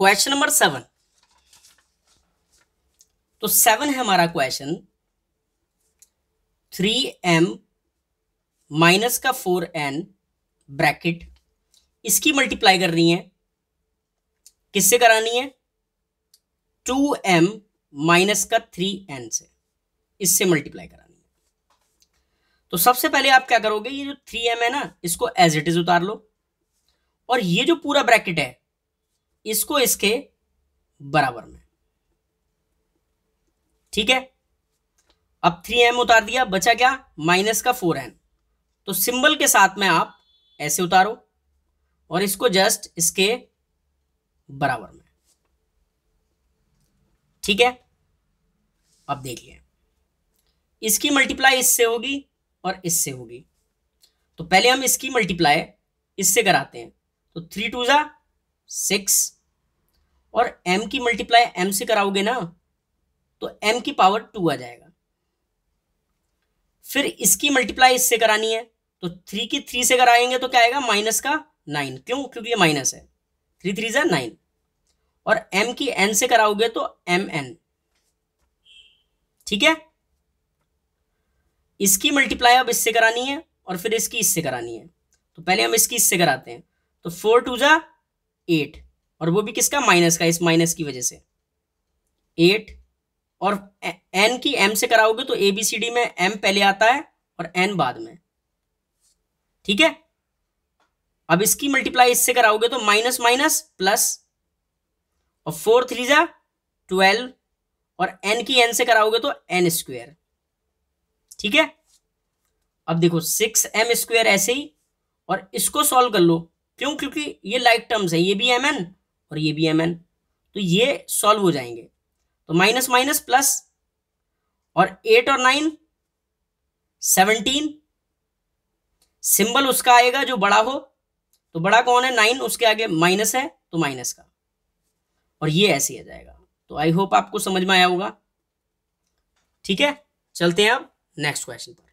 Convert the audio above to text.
Question number seven तो seven है हमारा क्वेश्चन थ्री एम माइनस का फोर एन ब्रैकेट इसकी मल्टीप्लाई करनी है. किससे करानी है? टू एम माइनस का थ्री एन से. इससे मल्टीप्लाई करानी है. तो सबसे पहले आप क्या करोगे? ये जो थ्री एम है ना, इसको एज इट इज़ उतार लो. और ये जो पूरा ब्रैकेट है इसको इसके बराबर में। ठीक है? अब थ्री एम उतार दिया, बचा क्या? माइनस का फोर एन तो सिंबल के साथ में आप ऐसे उतारो और इसको जस्ट इसके बराबर में। ठीक है? अब देखिए। इसकी मल्टीप्लाई इससे होगी और इससे होगी। तो पहले हम इसकी मल्टीप्लाई इससे कराते हैं। तो थ्री टू ज़ा सिक्स और m की मल्टीप्लाई m से कराओगे ना तो m की पावर टू आ जाएगा। फिर इसकी मल्टीप्लाई इससे करानी है तो थ्री की थ्री से कराएँगे तो क्या आएगा माइनस का नाइन क्यों? क्योंकि ये माइनस है। थ्री थ्री ज़ा नाइन और m की n से कराओगे तो एम एन ठीक है? इसकी मल्टीप्लाई अब इससे करानी है और फिर इसकी इससे करानी है। तो पहले हम इसकी इससे कराते हैं। तो फोर टू ज़ा एट और वो भी किसका? माइनस का, इस माइनस की वजह से। एट, और एन की एम से कराओगे तो ए बी सी डी में एम पहले आता है और एन बाद में। ठीक है? अब इसकी मल्टीप्लाई इससे कराओगे तो माइनस माइनस प्लस, और फोर थ्री जा ट्वेल्व, और एन की एन से कराओगे तो एन स्क्वेयर। ठीक है? अब देखो, सिक्स एम स्क्वेयर ऐसे ही, और इसको सॉल्व कर लो। क्यों? क्योंकि ये लाइक टर्म्स है, ये भी एम एन और ये भी एम एन तो ये सॉल्व हो जाएँगे। तो माइनस माइनस प्लस और एट और नाइन सेवनटीन सिंबल उसका आएगा जो बड़ा हो। तो बड़ा कौन है? नाइन उसके आगे माइनस है तो माइनस का। और ये ऐसे आ जाएगा। तो आई होप आपको समझ में आया होगा। ठीक है? चलते हैं अब नेक्स्ट क्वेश्चन पर।